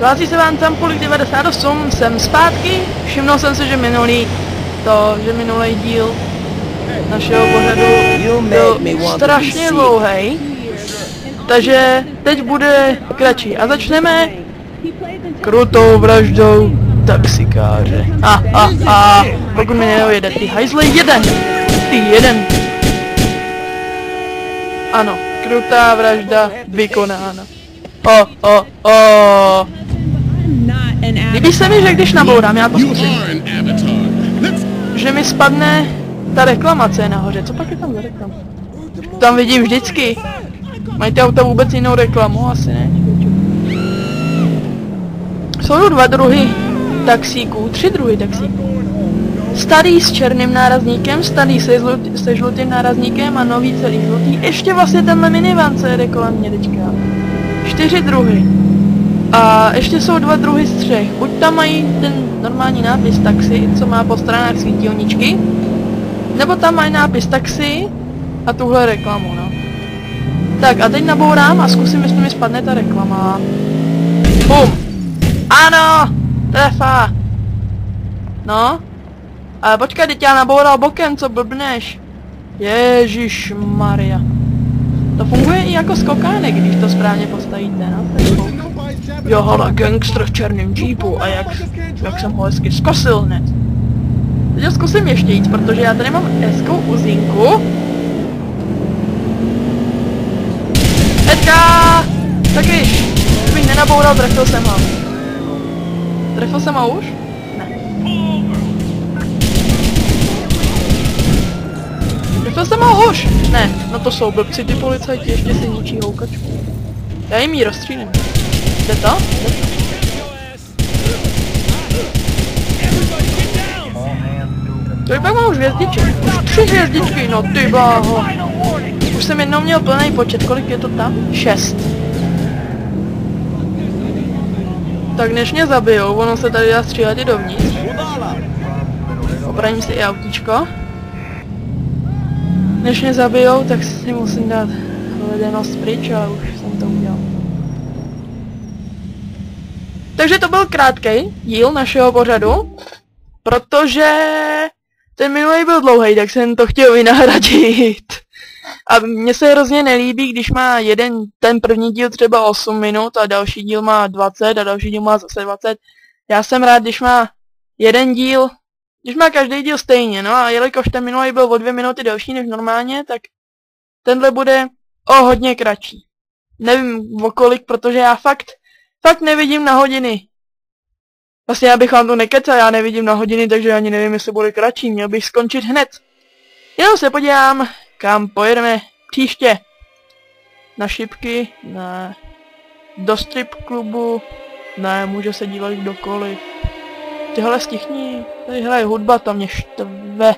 Hlásí se vám Campulik 98, jsem zpátky, všiml jsem si, že minulý, to, že minulý díl našeho pořadu byl strašně dlouhý, takže teď bude kratší a začneme krutou vraždou taxikáře. A, a, a, pokud mi nejede, ty hajzle, jeden, ty jeden. Ano, krutá vražda vykonána. O, o, o. Líbí se mi, že když nabourám, já to zkusím, že mi spadne ta reklamace nahoře. Co pak je tam za reklamu? Tam vidím vždycky. Mají ty auta vůbec jinou reklamu? Asi ne. Jsou tu dva druhy taxíků, tři druhy taxíků. Starý s černým nárazníkem, starý se, zlut, se žlutým nárazníkem a nový celý žlutý. Ještě vlastně tenhle minivan, co jede kolem mě teďka. Čtyři druhy. A ještě jsou dva druhy střech. Buď tam mají ten normální nápis taxi, co má po stranách svítilničky, nebo tam mají nápis taxi a tuhle reklamu, no. Tak a teď nabourám a zkusím, jestli mi spadne ta reklama. Bum! Ano! Trefa! No? Ale počkej, teď já naboural bokem, co blbneš? Ježíš Maria. To funguje i jako skokánek, když to správně postavíte, no? Jo, hele, gangster v černém jeepu a jak, jak jsem ho hezky zkosil hned. Teď zkusím ještě jít, protože já tady mám hezkou uzinku. Teďka! Tak víš, kdybych nenaboural, trefil jsem ho. Trefil jsem ho už? Ne. Trefil jsem ho už? Ne, no to jsou blbci ty policajti, ještě si ničí houkačku. Já jim ji rozstřílím. Jde to? To? Je pak mám už hvězdiček. Už tři hvězdičky, no ty bláho. Už jsem jednou měl plný počet, kolik je to tam? Šest. Tak než mě zabijou, ono se tady dá střílet i dovnitř. Obraním si i autíčko. Než mě zabijou, tak si musím dát ledenost pryč, ale už jsem to udělal. Takže to byl krátký díl našeho pořadu, protože ten minulý byl dlouhý, tak jsem to chtěl vynahradit. A mně se hrozně nelíbí, když má jeden, ten první díl třeba 8 minut a další díl má 20 a další díl má zase 20. Já jsem rád, když má jeden díl, když má každý díl stejně, no a jelikož ten minulý byl o dvě minuty delší než normálně, tak tenhle bude o hodně kratší. Nevím o kolik, protože já fakt, fakt nevidím na hodiny. Vlastně já bych vám to nekecal, já nevidím na hodiny, takže ani nevím, jestli bude kratší, měl bych skončit hned. Jenom se podívám, kam pojedeme příště. Na šipky, ne. Do strip klubu, ne, může se dívat kdokoliv. Tyhle stichni, tady hraje hudba, tam mě štve.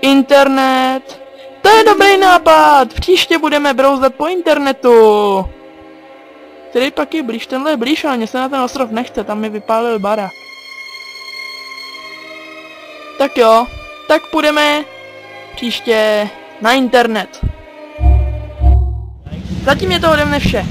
Internet, to je dobrý nápad, příště budeme brouzdat po internetu. Který pak je blíž, tenhle je blíž, ale mě se na ten ostrov nechce, tam mi vypálil bara. Tak jo, tak půjdeme příště na internet. Zatím je to ode mne vše.